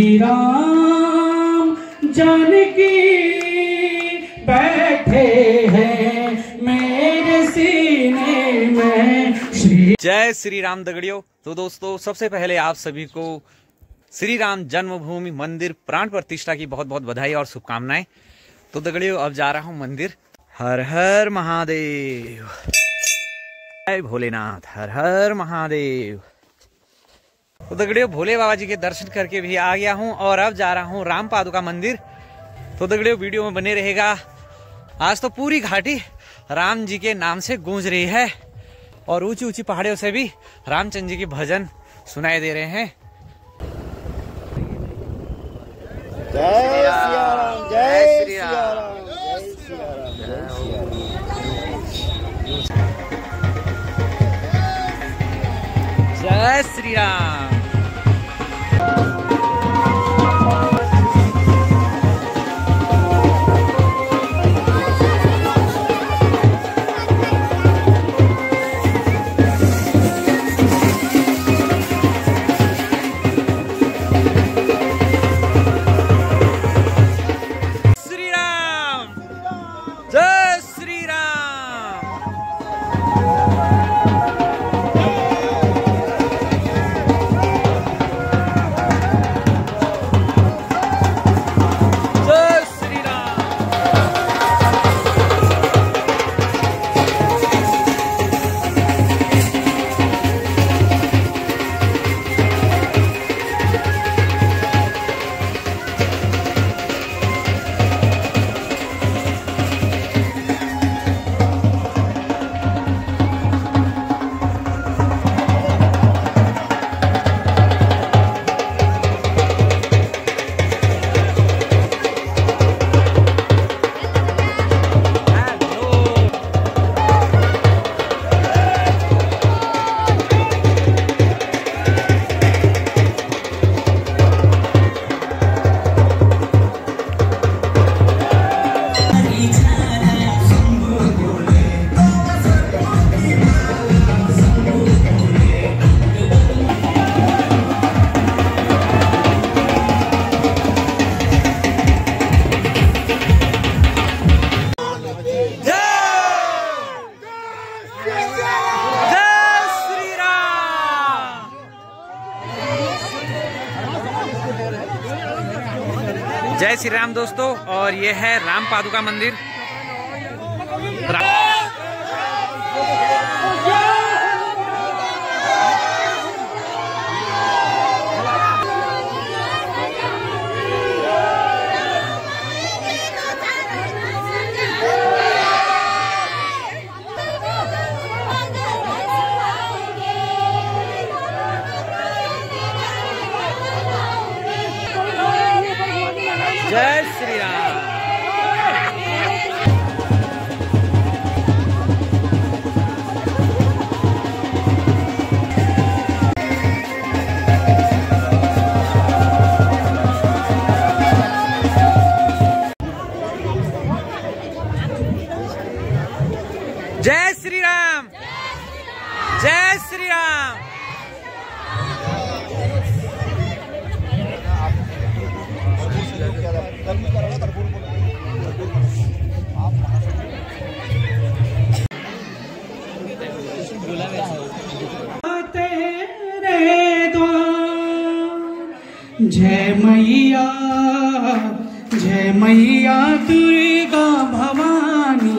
श्री राम जानकी बैठे हैं मेरे सीने में। श्री जय श्री राम दगड़ियों। तो दोस्तों, सबसे पहले आप सभी को श्री राम जन्मभूमि मंदिर प्राण प्रतिष्ठा की बहुत बहुत बधाई और शुभकामनाएँ। तो दगड़ियों, अब जा रहा हूँ मंदिर। हर हर महादेव। जय भोलेनाथ, हर हर महादेव। तो दगड़ियों भोले बाबा जी के दर्शन करके भी आ गया हूँ और अब जा रहा हूँ राम पादुका मंदिर। तो दगड़ियों वीडियो में बने रहेगा। आज तो पूरी घाटी राम जी के नाम से गूंज रही है और ऊँची ऊँची पहाड़ियों से भी रामचंद्र जी के भजन सुनाई दे रहे हैं। जय जय जय श्री राम दोस्तों और ये है राम पादुका मंदिर। जय मैया जय मैया दुर्गा भवानी,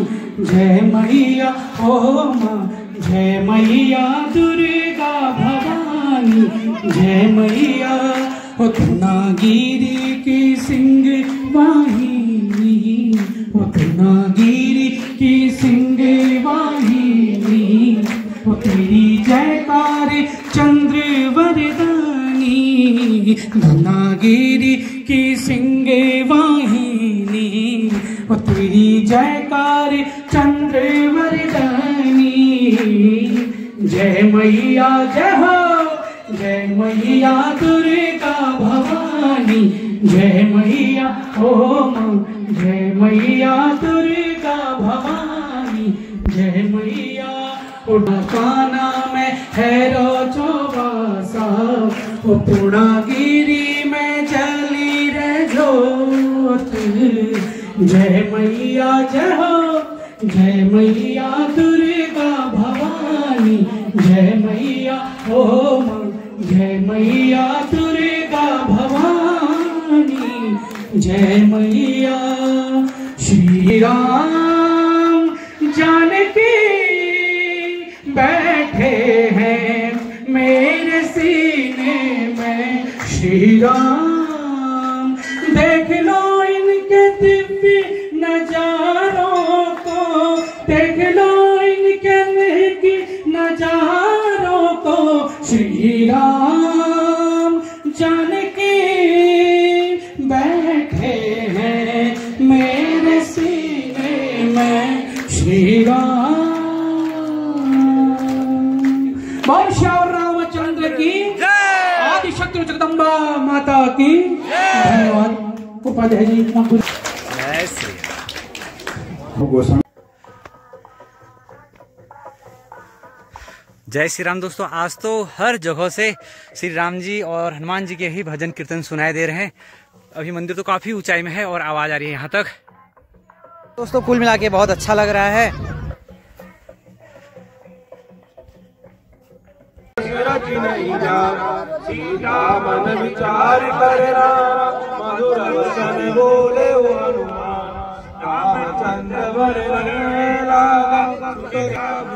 जय मैया, ओ जय मैया दुर्गा भवानी, जय मैया, ओ गिरी की सिंह वाहिनी, ओ गिरी की सिंह वाहिनी तेरी धनागिरी की सिंगे वाहिनी ओ तेरी जयकार चंद्र वरदानी जय मैया, जय हो, जय मैया दुर्गा भवानी। जय मैया, ओ जय मैया दुर्गा भवानी, जय मैया, ओ जय मैया दुर्गा भवानी, जय मैया। श्री राम जानकी बैठे हैं मेरे सीने में। श्री राम श्री राम जानकी बैठे हैं मेरे सीने में। श्री राम बोल श्याम रामचंद्र की आदि शत्रु जगदम्बा माता की। धन्यवाद उपाध्याय जी आपको जय श्री राम दोस्तों आज तो हर जगह से श्री राम जी और हनुमान जी के ही भजन कीर्तन सुनाई दे रहे हैं। अभी मंदिर तो काफ़ी ऊंचाई में है और आवाज़ आ रही है यहाँ तक। दोस्तों कुल मिला के बहुत अच्छा लग रहा है।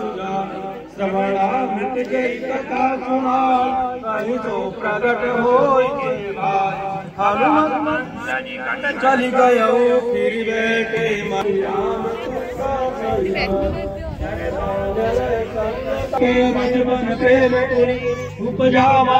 रामचंद्र श्रवणामृत गई कथा सुना कहीं तो प्रकट हो हनुमत चली गयो फिर बैठे के उपजावा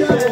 Yeah.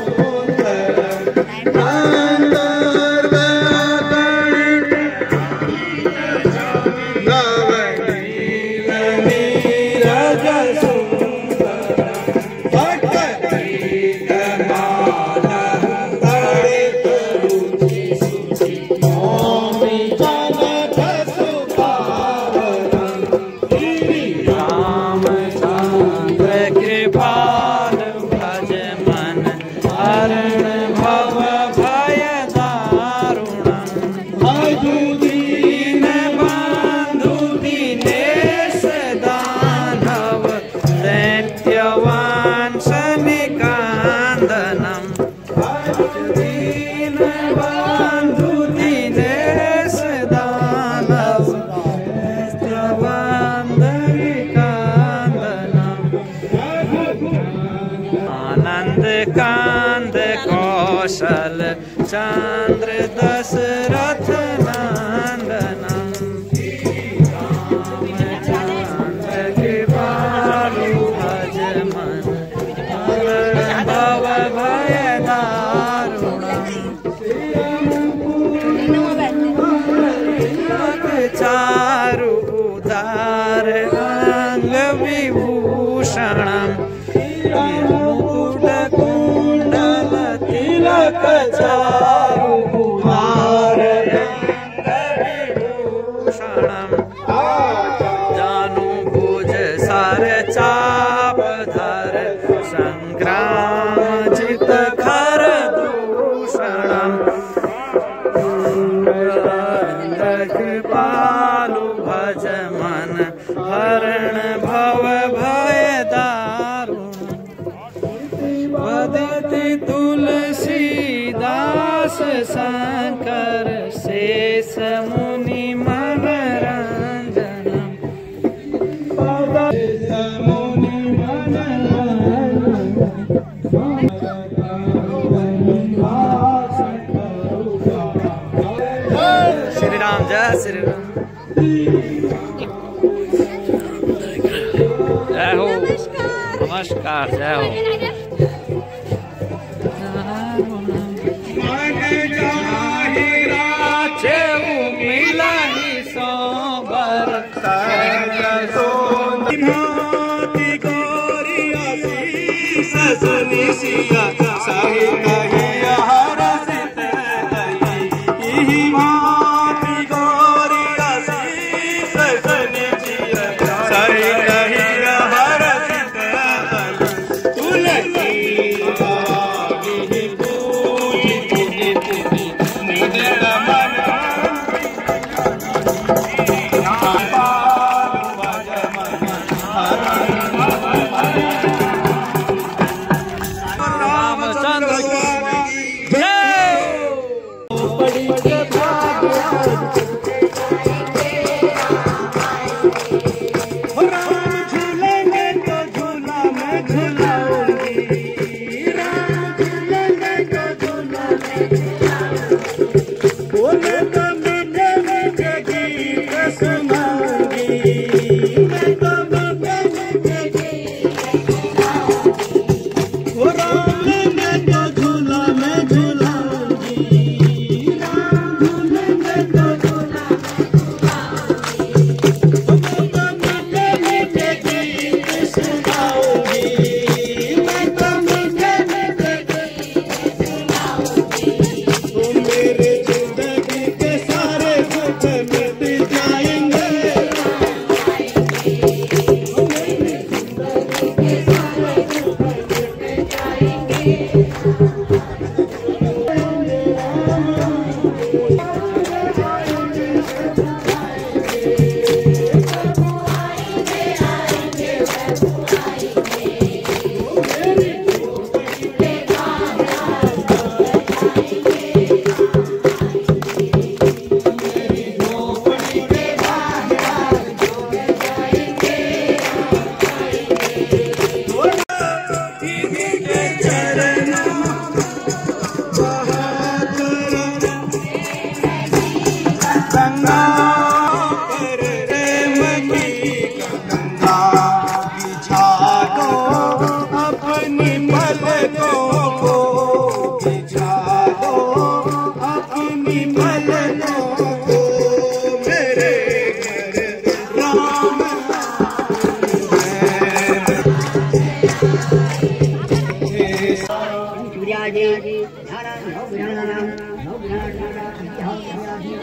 कान्द कौशल चन्द्र दशरथ नन्दनम् चान्द्र पारु भजम मङ्गदारुचारु दार विभूषण 更长 शंकर से मनरञ्जनं शेषमुनि श्रीराम जय श्रीराम। जय हो। नमस्कार जय हो। ಸಾಹಿತ್ಯ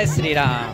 भय दारुणम जय श्री राम